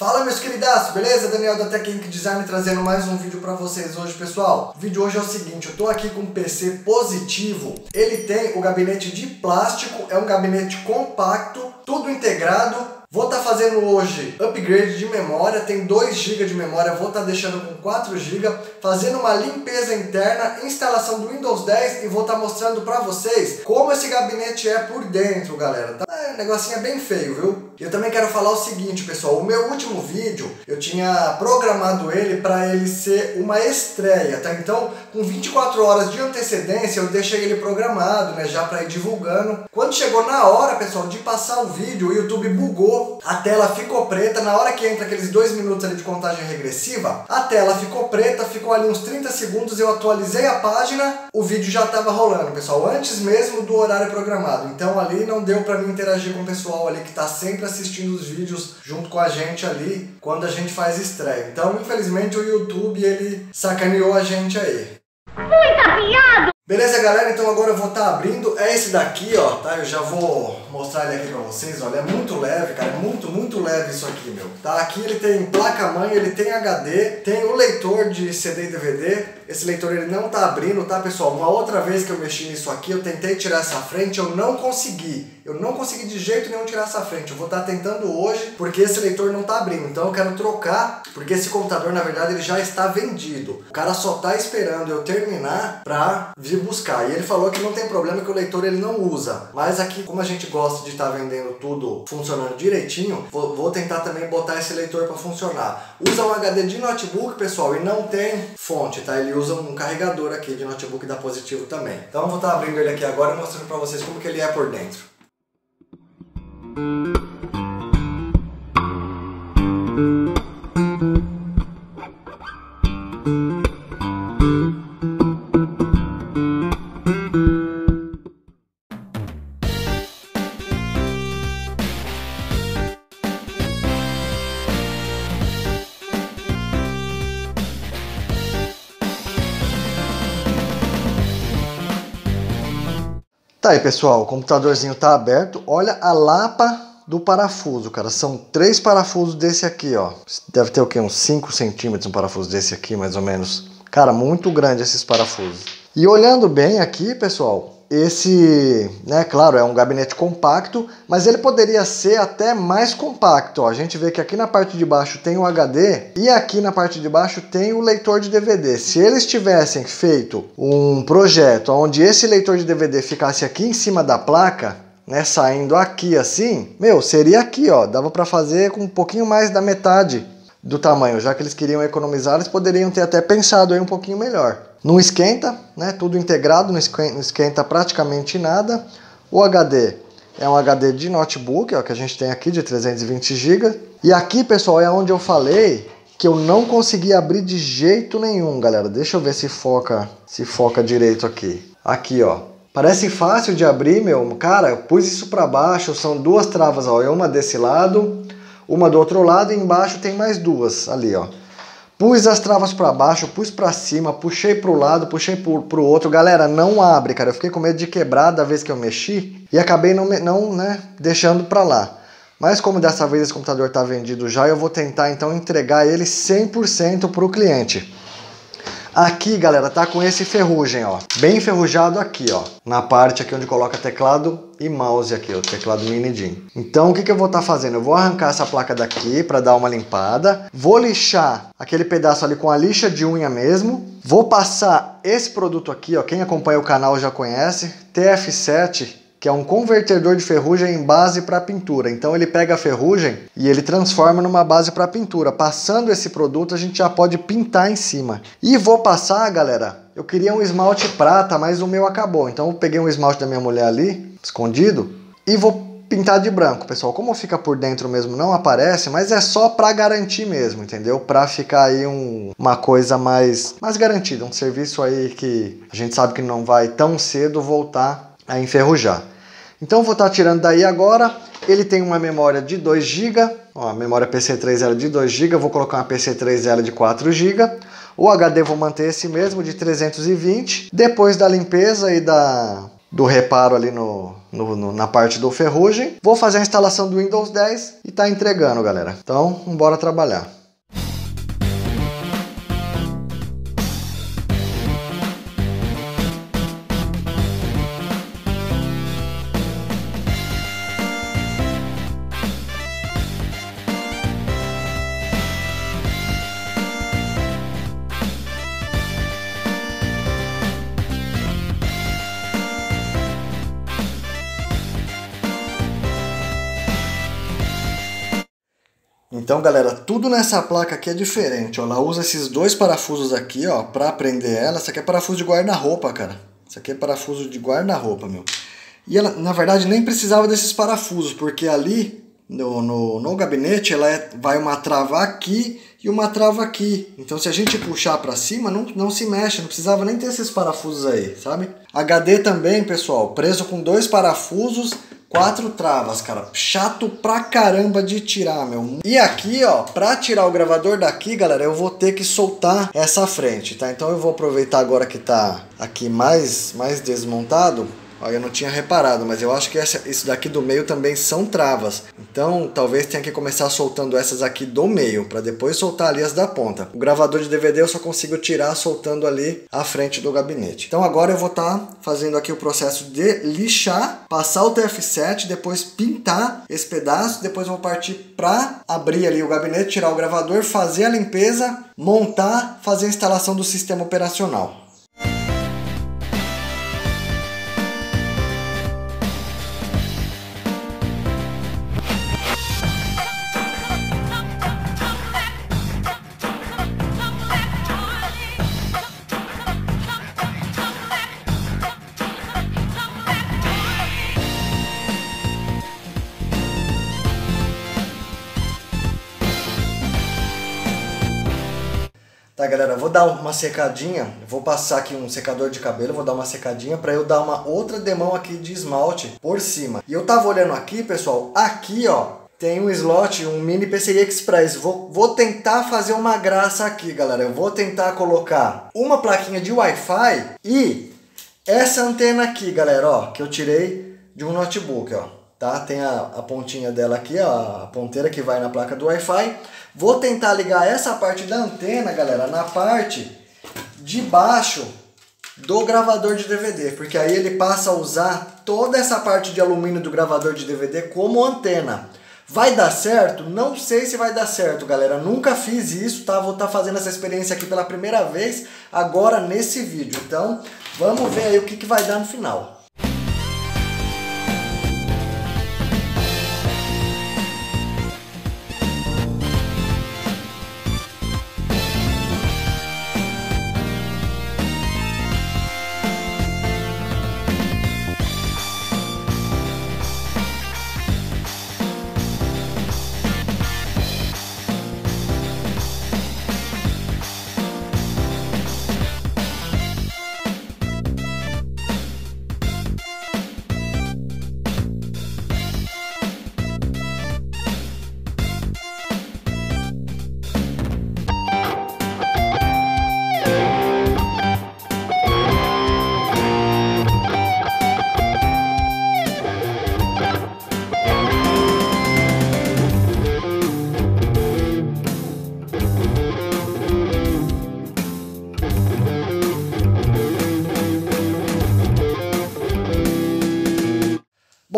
Fala meus queridaços, beleza? Daniel da Tech Inc Design trazendo mais um vídeo para vocês hoje, pessoal. O vídeo hoje é o seguinte, eu tô aqui com um PC positivo. Ele tem o gabinete de plástico, é um gabinete compacto, tudo integrado, Vou estar tá fazendo hoje upgrade de memória, tem 2 GB de memória, vou estar tá deixando com 4 GB, fazendo uma limpeza interna, instalação do Windows 10 e vou estar tá mostrando para vocês como esse gabinete é por dentro, galera. Tá? É, negocinho é bem feio, viu? Eu também quero falar o seguinte, pessoal, o meu último vídeo, eu tinha programado ele para ele ser uma estreia, tá? Então, com 24 horas de antecedência, eu deixei ele programado, né, já para ir divulgando. Quando chegou na hora, pessoal, de passar o vídeo, o YouTube bugou a tela ficou preta, na hora que entra aqueles dois minutos ali de contagem regressiva, a tela ficou preta, ficou ali uns 30 segundos, eu atualizei a página, o vídeo já estava rolando, pessoal, antes mesmo do horário programado. Então ali não deu para mim interagir com o pessoal ali que está sempre assistindo os vídeos junto com a gente ali, quando a gente faz estreia. Então, infelizmente, o YouTube, ele sacaneou a gente aí. Muito! Beleza, galera? Então agora eu vou estar tá abrindo. É esse daqui, ó, tá? Eu já vou mostrar ele aqui pra vocês, olha. É muito leve, cara. É muito, muito leve isso aqui, meu. Tá? Aqui ele tem placa-mãe, ele tem HD, tem o leitor de CD e DVD. Esse leitor ele não tá abrindo, tá, pessoal? Uma outra vez que eu mexi nisso aqui, eu tentei tirar essa frente, eu não consegui. Eu não consegui de jeito nenhum tirar essa frente. Eu vou estar tá tentando hoje, porque esse leitor não tá abrindo. Então eu quero trocar, porque esse computador, na verdade, ele já está vendido. O cara só tá esperando eu terminar pra vir buscar. E ele falou que não tem problema que o leitor ele não usa. Mas aqui, como a gente gosta de estar tá vendendo tudo funcionando direitinho, vou, vou tentar também botar esse leitor para funcionar. Usa um HD de notebook, pessoal, e não tem fonte, tá? Ele usa um carregador aqui de notebook da Positivo também. Então eu vou estar abrindo ele aqui agora e mostrando para vocês como que ele é por dentro. Aí, pessoal, o computadorzinho tá aberto. Olha a lapa do parafuso, cara. São três parafusos desse aqui, ó. Deve ter o quê? Uns 5 centímetros um parafuso desse aqui, mais ou menos. Cara, muito grande esses parafusos. E olhando bem aqui, pessoal, esse, né, claro, é um gabinete compacto, mas ele poderia ser até mais compacto. Ó. A gente vê que aqui na parte de baixo tem o HD e aqui na parte de baixo tem o leitor de DVD. Se eles tivessem feito um projeto onde esse leitor de DVD ficasse aqui em cima da placa, né, saindo aqui assim, meu, seria aqui, ó, dava para fazer com um pouquinho mais da metade do tamanho, já que eles queriam economizar, eles poderiam ter até pensado aí um pouquinho melhor. Não esquenta, né? Tudo integrado, não esquenta praticamente nada. O HD é um HD de notebook, é o que a gente tem aqui de 320 GB. E aqui, pessoal, é onde eu falei que eu não consegui abrir de jeito nenhum, galera. Deixa eu ver se foca, se foca direito aqui. Aqui, ó. Parece fácil de abrir, meu. Cara, eu pus isso para baixo, são duas travas, ó. É uma desse lado, uma do outro lado e embaixo tem mais duas ali, ó. Pus as travas para baixo, pus para cima, puxei para o lado, puxei para o outro. Galera, não abre, cara. Eu fiquei com medo de quebrar da vez que eu mexi e acabei não, não né, deixando para lá. Mas como dessa vez esse computador está vendido já, eu vou tentar então entregar ele 100% para o cliente. Aqui, galera, tá com esse ferrugem, ó. Bem enferrujado aqui, ó. Na parte aqui onde coloca teclado e mouse aqui, o teclado mini DIN. Então, o que, que eu vou estar tá fazendo? Eu vou arrancar essa placa daqui para dar uma limpada. Vou lixar aquele pedaço ali com a lixa de unha mesmo. Vou passar esse produto aqui, ó. Quem acompanha o canal já conhece. TF7 que é um convertedor de ferrugem em base para pintura. Então ele pega a ferrugem e ele transforma numa base para pintura. Passando esse produto, a gente já pode pintar em cima. E vou passar, galera, eu queria um esmalte prata, mas o meu acabou. Então eu peguei um esmalte da minha mulher ali, escondido, e vou pintar de branco, pessoal. Como fica por dentro mesmo não aparece, mas é só para garantir mesmo, entendeu? Para ficar aí um, uma coisa mais, mais garantida, um serviço aí que a gente sabe que não vai tão cedo voltar a enferrujar. Então vou estar tirando daí agora. Ele tem uma memória de 2 GB, a memória PC3L de 2 GB, vou colocar uma PC3L de 4 GB. O HD vou manter esse mesmo de 320. Depois da limpeza e da do reparo ali no, no, no, na parte do ferrugem. Vou fazer a instalação do Windows 10 e tá entregando, galera. Então, bora trabalhar. Então, galera, tudo nessa placa aqui é diferente. Ó. Ela usa esses dois parafusos aqui, ó, pra prender ela. Isso aqui é parafuso de guarda-roupa, cara. Isso aqui é parafuso de guarda-roupa, meu. E ela, na verdade, nem precisava desses parafusos, porque ali no, no, no gabinete ela é, vai uma trava aqui e uma trava aqui. Então, se a gente puxar para cima, não, não se mexe. Não precisava nem ter esses parafusos aí, sabe? HD também, pessoal, preso com dois parafusos Quatro travas, cara. Chato pra caramba de tirar, meu. E aqui, ó, pra tirar o gravador daqui, galera, eu vou ter que soltar essa frente, tá? Então eu vou aproveitar agora que tá aqui mais, mais desmontado Olha, eu não tinha reparado, mas eu acho que essa, isso daqui do meio também são travas. Então, talvez tenha que começar soltando essas aqui do meio, para depois soltar ali as da ponta. O gravador de DVD eu só consigo tirar soltando ali a frente do gabinete. Então agora eu vou estar tá fazendo aqui o processo de lixar, passar o TF7, depois pintar esse pedaço, depois vou partir para abrir ali o gabinete, tirar o gravador, fazer a limpeza, montar, fazer a instalação do sistema operacional. Galera, vou dar uma secadinha, vou passar aqui um secador de cabelo, vou dar uma secadinha para eu dar uma outra demão aqui de esmalte por cima. E eu tava olhando aqui, pessoal, aqui, ó, tem um slot, um mini PCI Express. Vou, vou tentar fazer uma graça aqui, galera. Eu vou tentar colocar uma plaquinha de Wi-Fi e essa antena aqui, galera, ó, que eu tirei de um notebook, ó. Tá? Tem a, a pontinha dela aqui, ó, a ponteira que vai na placa do Wi-Fi. Vou tentar ligar essa parte da antena, galera, na parte de baixo do gravador de DVD, porque aí ele passa a usar toda essa parte de alumínio do gravador de DVD como antena. Vai dar certo? Não sei se vai dar certo, galera. Nunca fiz isso, tá? Vou estar tá fazendo essa experiência aqui pela primeira vez agora nesse vídeo. Então, vamos ver aí o que, que vai dar no final.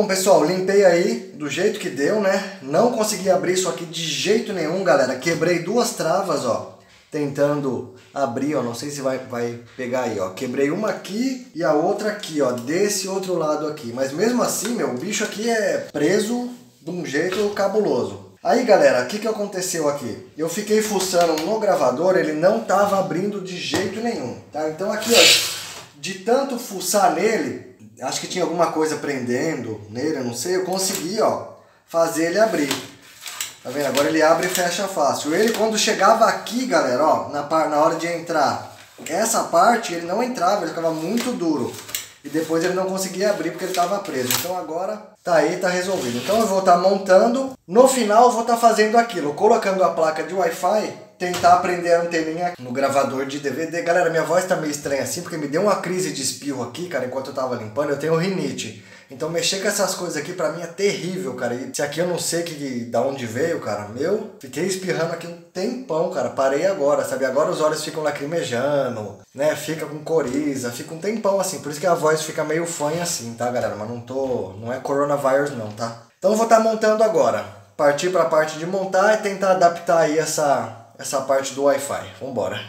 Bom, pessoal, limpei aí do jeito que deu, né? Não consegui abrir isso aqui de jeito nenhum, galera. Quebrei duas travas, ó. Tentando abrir, ó. Não sei se vai, vai pegar aí, ó. Quebrei uma aqui e a outra aqui, ó. Desse outro lado aqui. Mas mesmo assim, meu, o bicho aqui é preso de um jeito cabuloso. Aí, galera, o que, que aconteceu aqui? Eu fiquei fuçando no gravador, ele não tava abrindo de jeito nenhum, tá? Então aqui, ó, de tanto fuçar nele, acho que tinha alguma coisa prendendo nele, eu não sei, eu consegui, ó, fazer ele abrir. Tá vendo? Agora ele abre e fecha fácil. Ele quando chegava aqui, galera, ó, na, na hora de entrar, essa parte ele não entrava, ele ficava muito duro. E depois ele não conseguia abrir porque ele estava preso. Então agora tá aí, tá resolvido. Então eu vou estar tá montando. No final eu vou estar tá fazendo aquilo, colocando a placa de Wi-Fi tentar aprender a anteninha no gravador de DVD. Galera, minha voz tá meio estranha assim, porque me deu uma crise de espirro aqui, cara, enquanto eu tava limpando. Eu tenho rinite. Então mexer com essas coisas aqui pra mim é terrível, cara. E se aqui eu não sei que, da onde veio, cara, meu, fiquei espirrando aqui um tempão, cara. Parei agora, sabe? Agora os olhos ficam lacrimejando, né? Fica com coriza, fica um tempão assim. Por isso que a voz fica meio fanha assim, tá, galera? Mas não tô. Não é coronavírus, não, tá? Então eu vou estar tá montando agora. Partir pra parte de montar e tentar adaptar aí essa, essa parte do Wi-Fi. Vambora.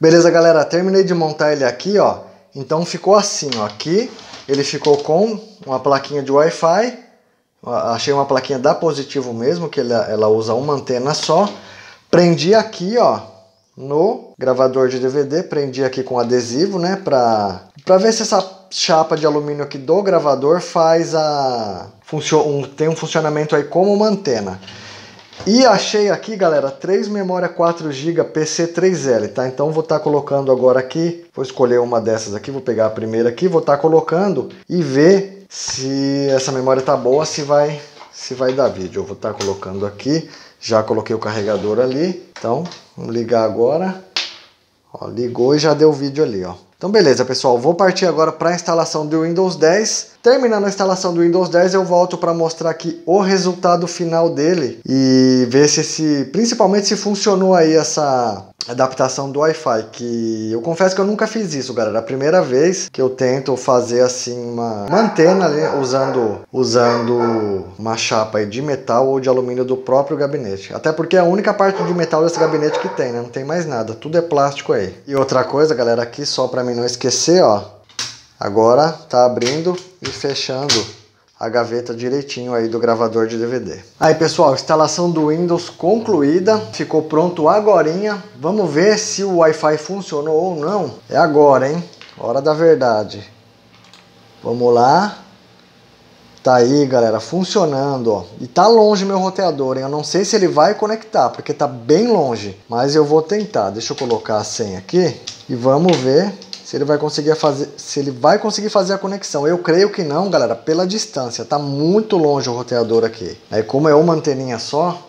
Beleza, galera? Terminei de montar ele aqui, ó. Então ficou assim, ó. Aqui ele ficou com uma plaquinha de Wi-Fi. Achei uma plaquinha da Positivo mesmo, que ela, usa uma antena só. Prendi aqui, ó, no gravador de DVD. Prendi aqui com adesivo, né? Pra, pra ver se essa chapa de alumínio aqui do gravador faz a... Um, tem um funcionamento aí como uma antena. E achei aqui, galera, três memória 4 GB PC3L, tá? Então vou estar tá colocando agora aqui, vou escolher uma dessas aqui, vou pegar a primeira aqui, vou estar tá colocando e ver se essa memória tá boa, se vai, se vai dar vídeo. Eu vou estar tá colocando aqui, já coloquei o carregador ali, então vamos ligar agora. Ó, ligou e já deu vídeo ali, ó. Então beleza, pessoal, vou partir agora para a instalação do Windows 10. Terminando a instalação do Windows 10, eu volto para mostrar aqui o resultado final dele e ver se, se principalmente se funcionou aí essa adaptação do Wi-Fi, que eu confesso que eu nunca fiz isso, galera. É a primeira vez que eu tento fazer assim uma, uma antena ali, usando, usando uma chapa de metal ou de alumínio do próprio gabinete. Até porque é a única parte de metal desse gabinete que tem, né? Não tem mais nada, tudo é plástico aí. E outra coisa, galera, aqui só para mim não esquecer, ó. Agora tá abrindo e fechando a gaveta direitinho aí do gravador de DVD. Aí pessoal, instalação do Windows concluída, ficou pronto agorinha. Vamos ver se o Wi-Fi funcionou ou não. É agora, hein? Hora da verdade. Vamos lá. Tá aí, galera, funcionando, ó. E tá longe meu roteador, hein? Eu não sei se ele vai conectar, porque tá bem longe. Mas eu vou tentar. Deixa eu colocar a senha aqui e vamos ver se ele vai conseguir fazer, se ele vai conseguir fazer a conexão. Eu creio que não, galera, pela distância. Tá muito longe o roteador aqui. Aí como é uma anteninha só,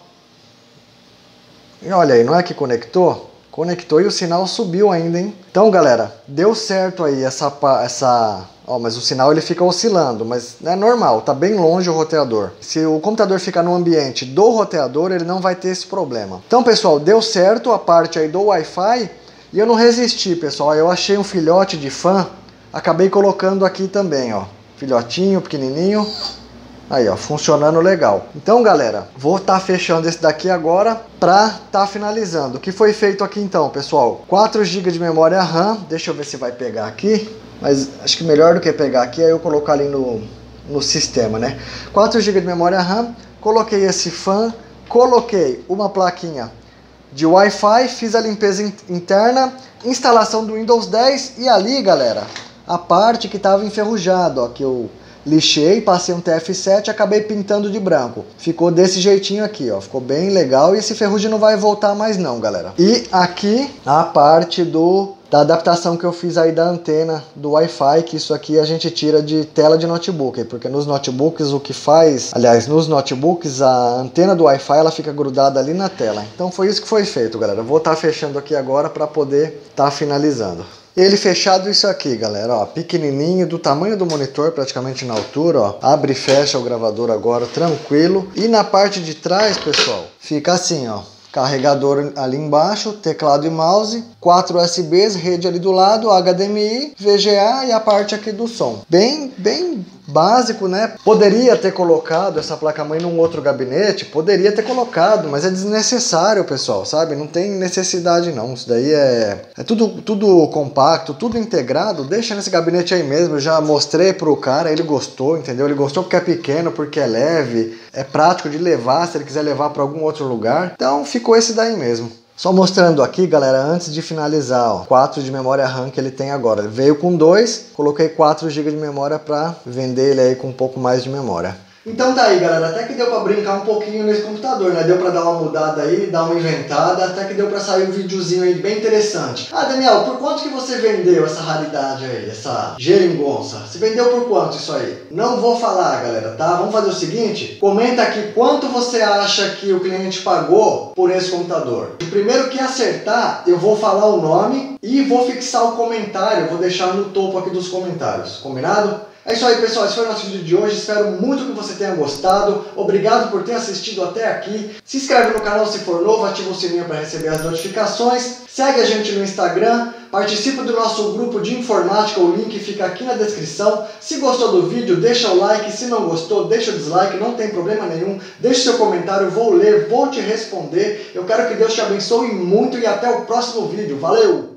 e olha aí, não é que conectou? Conectou e o sinal subiu ainda, hein? Então, galera, deu certo aí essa essa Ó, mas o sinal ele fica oscilando, mas é normal, tá bem longe o roteador. Se o computador ficar no ambiente do roteador, ele não vai ter esse problema. Então, pessoal, deu certo a parte aí do Wi-Fi. E eu não resisti, pessoal. Eu achei um filhote de fã, acabei colocando aqui também, ó. Filhotinho, pequenininho. Aí, ó, funcionando legal. Então, galera, vou estar tá fechando esse daqui agora para estar tá finalizando. O que foi feito aqui então, pessoal? 4 GB de memória RAM. Deixa eu ver se vai pegar aqui. Mas acho que melhor do que pegar aqui é eu colocar ali no, no sistema, né? 4 GB de memória RAM. Coloquei esse fã. Coloquei uma plaquinha de Wi-Fi, fiz a limpeza interna, instalação do Windows 10 e ali, galera, a parte que estava enferrujada, ó, que eu lixei, passei um TF7 acabei pintando de branco. Ficou desse jeitinho aqui, ó, ficou bem legal e esse ferrugem não vai voltar mais não, galera. E aqui a parte do da adaptação que eu fiz aí da antena do Wi-Fi, que isso aqui a gente tira de tela de notebook, porque nos notebooks o que faz, aliás, nos notebooks a antena do Wi-Fi ela fica grudada ali na tela. Então foi isso que foi feito, galera. Eu vou estar tá fechando aqui agora para poder estar tá finalizando. Ele fechado isso aqui, galera, ó, pequenininho, do tamanho do monitor, praticamente na altura, ó. Abre e fecha o gravador agora, tranquilo. E na parte de trás, pessoal, fica assim, ó. Carregador ali embaixo, teclado e mouse, quatro USBs, rede ali do lado, HDMI, VGA e a parte aqui do som. Bem, bem básico, né? Poderia ter colocado essa placa-mãe num outro gabinete, poderia ter colocado, mas é desnecessário, pessoal, sabe? Não tem necessidade não. Isso daí é, é tudo, tudo compacto, tudo integrado. Deixa nesse gabinete aí mesmo. Eu já mostrei pro cara, ele gostou, entendeu? Ele gostou porque é pequeno, porque é leve, é prático de levar, se ele quiser levar para algum outro lugar. Então ficou esse daí mesmo. Só mostrando aqui, galera, antes de finalizar, ó, 4 de memória RAM que ele tem agora. Ele veio com 2, coloquei 4 GB de memória para vender ele aí com um pouco mais de memória. Então tá aí, galera. Até que deu pra brincar um pouquinho nesse computador, né? Deu pra dar uma mudada aí, dar uma inventada, até que deu pra sair um videozinho aí bem interessante. Ah, Daniel, por quanto que você vendeu essa raridade aí, essa geringonça? Você vendeu por quanto isso aí? Não vou falar, galera, tá? Vamos fazer o seguinte, comenta aqui quanto você acha que o cliente pagou por esse computador. O primeiro que acertar, eu vou falar o nome e vou fixar o comentário, vou deixar no topo aqui dos comentários, combinado? É isso aí, pessoal. Esse foi o nosso vídeo de hoje. Espero muito que você tenha gostado. Obrigado por ter assistido até aqui. Se inscreve no canal se for novo, ativa o sininho para receber as notificações. Segue a gente no Instagram. Participe do nosso grupo de informática. O link fica aqui na descrição. Se gostou do vídeo, deixa o like. Se não gostou, deixa o dislike. Não tem problema nenhum. Deixe seu comentário. Vou ler, vou te responder. Eu quero que Deus te abençoe muito e até o próximo vídeo. Valeu!